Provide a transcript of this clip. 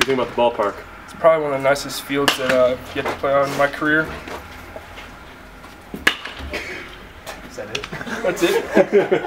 What do you think about the ballpark? It's probably one of the nicest fields that uh, I've yet to play on in my career. Is that it? That's it.